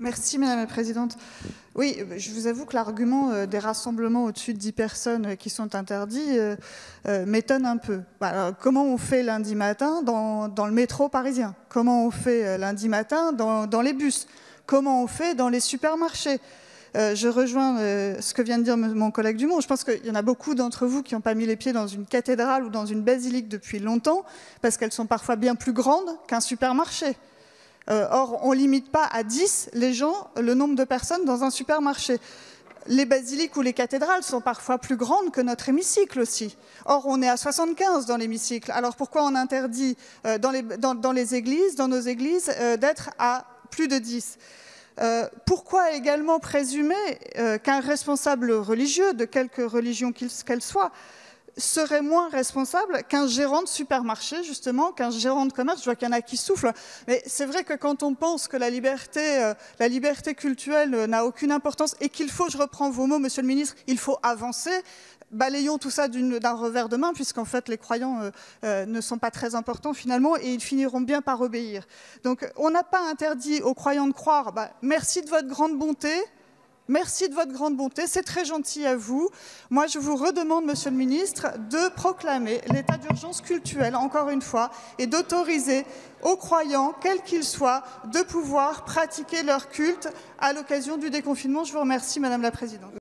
Merci Madame la Présidente. Oui, je vous avoue que l'argument euh, des rassemblements au-dessus de 10 personnes euh, qui sont interdits euh, m'étonne un peu. Comment on fait lundi matin dans, le métro parisien? Comment on fait lundi matin dans, les bus? Comment on fait dans les supermarchés? Je rejoins ce que vient de dire mon collègue Dumont. Je pense qu'il y en a beaucoup d'entre vous qui n'ont pas mis les pieds dans une cathédrale ou dans une basilique depuis longtemps, parce qu'elles sont parfois bien plus grandes qu'un supermarché. Euh, or, on ne limite pas à 10 les gens, le nombre de personnes dans un supermarché. Les basiliques ou les cathédrales sont parfois plus grandes que notre hémicycle aussi. Or, on est à 75 dans l'hémicycle. Alors pourquoi on interdit euh, dans, les, églises, dans nos églises, euh, d'être à plus de 10 pourquoi également présumer qu'un responsable religieux, de quelque religion qu'elle soit, serait moins responsable qu'un gérant de supermarché, justement, qu'un gérant de commerce. Je vois qu'il y en a qui soufflent. Mais c'est vrai que quand on pense que la liberté, euh, la liberté culturelle euh, n'a aucune importance et qu'il faut, je reprends vos mots, Monsieur le Ministre, il faut avancer, balayons tout ça d'un revers de main, puisqu'en fait les croyants euh, ne sont pas très importants finalement, et ils finiront bien par obéir. Donc on n'a pas interdit aux croyants de croire, bah, merci de votre grande bonté, Merci de votre grande bonté, c'est très gentil à vous. Moi, je vous redemande, Monsieur le Ministre, de proclamer l'état d'urgence culturelle, encore une fois, et d'autoriser aux croyants, quels qu'ils soient, de pouvoir pratiquer leur culte à l'occasion du déconfinement. Je vous remercie, Madame la Présidente.